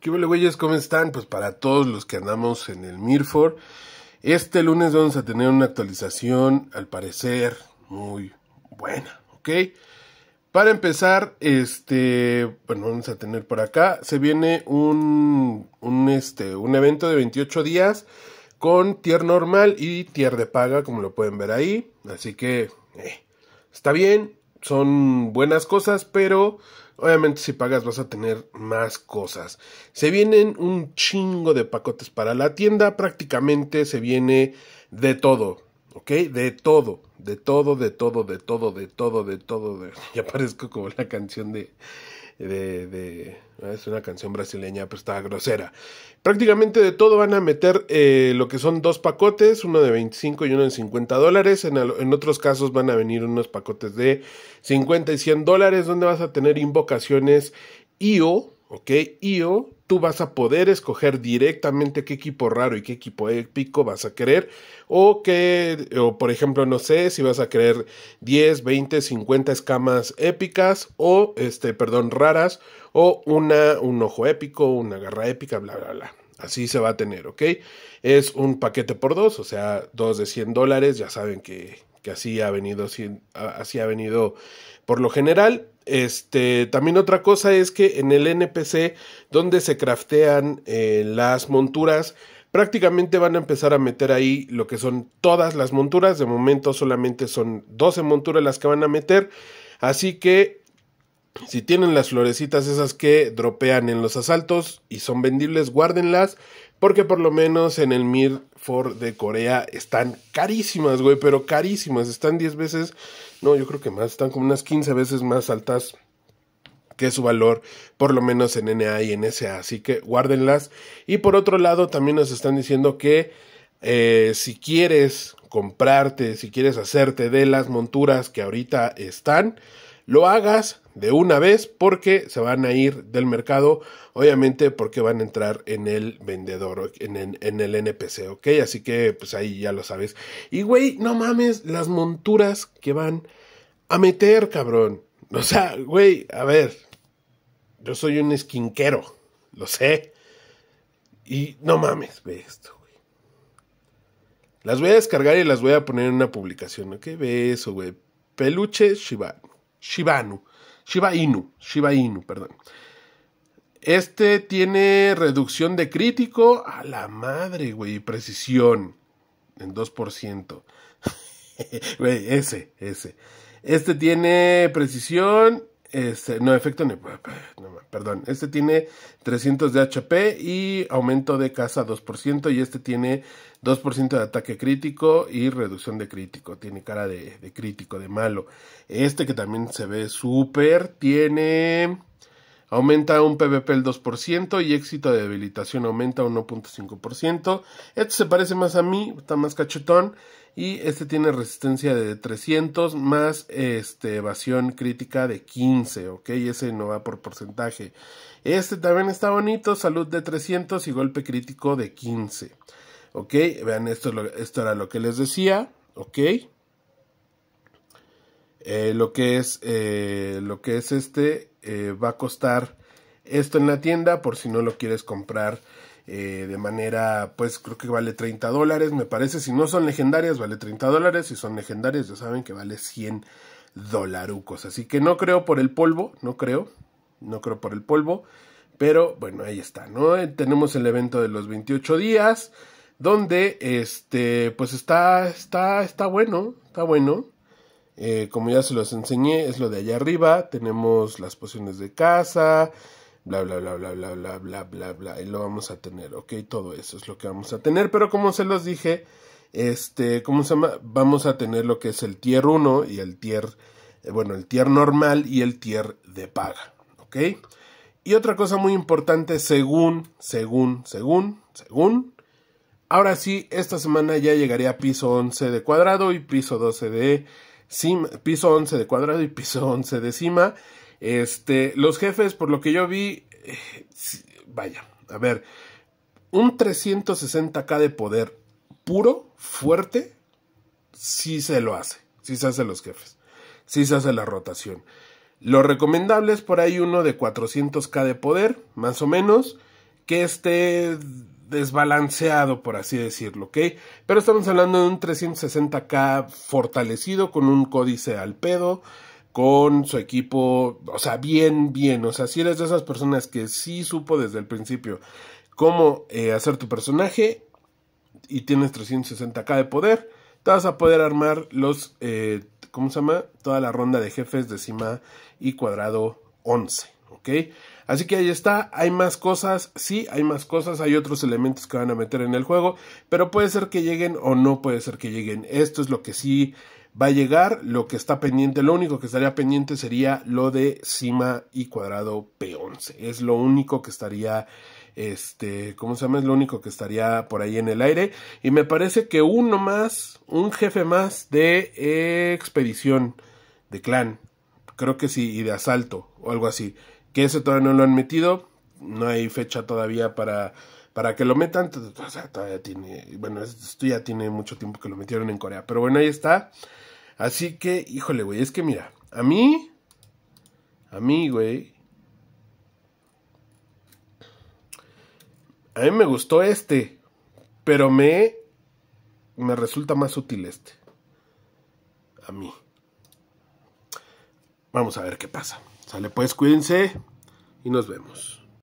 ¿Qué hola güeyes? ¿Cómo están? Pues para todos los que andamos en el Mirfor, este lunes vamos a tener una actualización, al parecer, muy buena, ¿ok? Para empezar, este, bueno, vamos a tener por acá, se viene un, un, este, un evento de 28 días con tier normal y tier de paga, como lo pueden ver ahí. Así que, eh, está bien, son buenas cosas, pero obviamente si pagas vas a tener más cosas. Se vienen un chingo de pacotes para la tienda, prácticamente se viene de todo, ¿ok? De todo, de todo, de todo, de todo, de todo, de todo. De... Ya parezco como la canción de de, es una canción brasileña, pero está grosera. Prácticamente de todo van a meter eh, lo que son dos pacotes, uno de 25 y uno de 50 dólares. En, en, otros casos van a venir unos pacotes de 50 y 100 dólares, donde vas a tener invocaciones IO, ¿ok? IO, tú vas a poder escoger directamente qué equipo raro y qué equipo épico vas a querer. O que, o por ejemplo, no sé si vas a querer 10, 20, 50 escamas épicas o, este, perdón, raras. O una, un ojo épico, una garra épica, bla, bla, bla. Así se va a tener, ¿ok? Es un paquete por dos, o sea, dos de 100 dólares. Ya saben que, que así ha venido, así ha venido por lo general. Este, también otra cosa es que en el NPC, donde se craftean eh, las monturas, prácticamente van a empezar a meter ahí lo que son todas las monturas. De momento solamente son 12 monturas las que van a meter. Así que si tienen las florecitas esas que dropean en los asaltos y son vendibles, guárdenlas. Porque por lo menos en el Mir for de Corea están carísimas, güey, pero carísimas. Están 10 veces, no, yo creo que más, están como unas 15 veces más altas que su valor, por lo menos en NA y en SA. Así que guárdenlas. Y por otro lado, también nos están diciendo que eh, si quieres comprarte, si quieres hacerte de las monturas que ahorita están, lo hagas de una vez porque se van a ir del mercado, obviamente porque van a entrar en el vendedor, en el, en el NPC, ¿ok? Así que pues ahí ya lo sabes. Y güey, no mames las monturas que van a meter, cabrón. O sea, güey, a ver, yo soy un esquinquero, lo sé. Y no mames, ve esto, güey. Las voy a descargar y las voy a poner en una publicación, ¿ok? Ve eso, güey. Peluche Shibanu. Shibanu. Shiba Inu. Shiba Inu, perdón. Este tiene reducción de crítico. A la madre, güey. Precisión. En 2%. Güey, ese, ese. Este tiene precisión. Este, no, efecto. Perdón. Este tiene 300 de HP y aumento de casa 2%. Y este tiene 2% de ataque crítico y reducción de crítico. Tiene cara de, de crítico, de malo. Este que también se ve súper. Tiene aumenta un PvP el 2% y éxito de debilitación aumenta 1.5%. Este se parece más a mí, está más cachetón y este tiene resistencia de 300 más este, evasión crítica de 15, ok, ese no va por porcentaje. Este también está bonito, salud de 300 y golpe crítico de 15. Ok, vean, esto, esto era lo que les decía, ok. Eh, lo que es eh, lo que es este eh, va a costar esto en la tienda por si no lo quieres comprar de manera pues creo que vale 30 dólares me parece. Si no son legendarias vale 30 dólares. Si son legendarias ya saben que vale 100 dolarucos. Así que no creo por el polvo no creo no creo por el polvo pero bueno ahí está no tenemos el evento de los 28 días donde este pues está está está bueno está bueno eh, como ya se los enseñé, es lo de allá arriba. Tenemos las pociones de casa, bla, bla, bla, bla, bla, bla, bla, bla, bla. Y lo vamos a tener, ¿ok? Todo eso es lo que vamos a tener. Pero como se los dije, este, ¿cómo se llama? Vamos a tener lo que es el tier 1 y el tier, eh, bueno, el tier normal y el tier de paga, ¿ok? Y otra cosa muy importante, según, según, según, según, ahora sí, esta semana ya llegaría a piso 11 de cuadrado y piso 12 de piso 11 de cuadrado y piso 11 de cima. Este, los jefes, por lo que yo vi, eh, vaya, a ver, un 360k de poder puro, fuerte, sí se lo hace, sí se hace los jefes, sí se hace la rotación. Lo recomendable es por ahí uno de 400k de poder, más o menos, que esté desbalanceado, por así decirlo, ¿ok? Pero estamos hablando de un 360K fortalecido con un códice al pedo, con su equipo, o sea, bien, bien, o sea, si eres de esas personas que sí supo desde el principio cómo eh, hacer tu personaje y tienes 360k de poder, te vas a poder armar los, eh, ¿cómo se llama? Toda la ronda de jefes de cima y cuadrado 11, ¿ok? Así que ahí está, hay más cosas, sí, hay más cosas, hay otros elementos que van a meter en el juego, pero puede ser que lleguen o no puede ser que lleguen. Esto es lo que sí va a llegar, lo que está pendiente, lo único que estaría pendiente sería lo de cima y cuadrado P11. Es lo único que estaría este, ¿cómo se llama? Es lo único que estaría por ahí en el aire. Y me parece que uno más, un jefe más de expedición, de clan, creo que sí, y de asalto, o algo así. Que ese todavía no lo han metido, no hay fecha todavía para, para que lo metan. O sea, todavía tiene, bueno, esto ya tiene mucho tiempo que lo metieron en Corea, pero bueno, ahí está. Así que, híjole, güey, es que mira, a mí, a mí, güey, A mí me gustó este, pero me, me resulta más útil este. A mí. Vamos a ver qué pasa. Sale pues, cuídense y nos vemos.